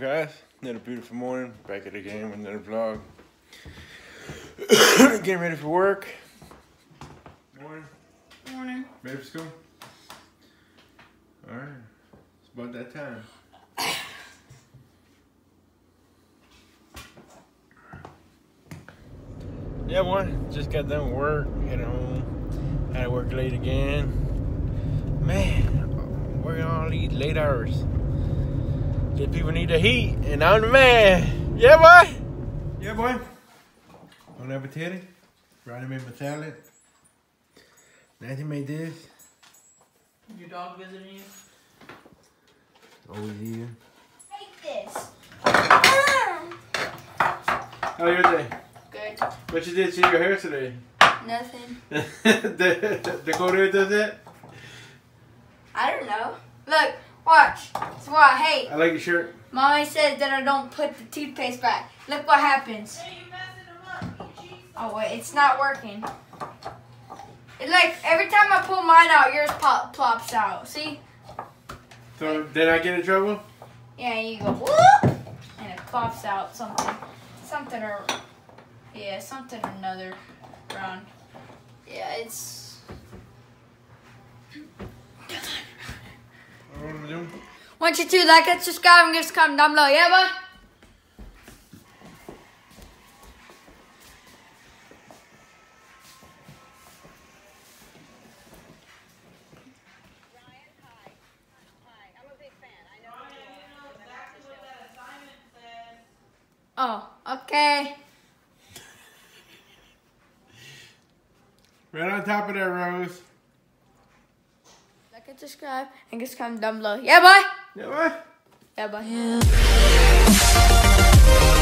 Guys, another beautiful morning, back at it again with another vlog. Getting ready for work. Morning. Morning. Ready for school? Alright. It's about that time. Yeah, one. Just got done with work. Headed home. Had to work late again. Man, working all these late hours. Get people need the heat, and I'm the man. Yeah, boy. Yeah, boy. Bon appetit. Ronnie made my salad. Nancy made this. Your dog visiting you? Always eating. Take this. How your day? Good. What you did to your hair today? Nothing. the the, Dakota does that? I don't know. Look, watch. That's what I hate. I like your shirt. Mommy says that I don't put the toothpaste back. Look what happens. Oh wait, it's not working. It like every time I pull mine out, yours pop plops out. See? So did I get in trouble? Yeah, you go whoop, and it pops out something, something or yeah, something or another. Around. Yeah, it's. What am I doing? Want you to like it, subscribe, and give us a comment down below. Yeah, bud. Ryan, hi. Hi, I'm a big fan. I know. Oh, okay. Right on top of that, Rose. Like and subscribe, and a comment down below. Yeah, bye. Yeah, what? Yeah, bye.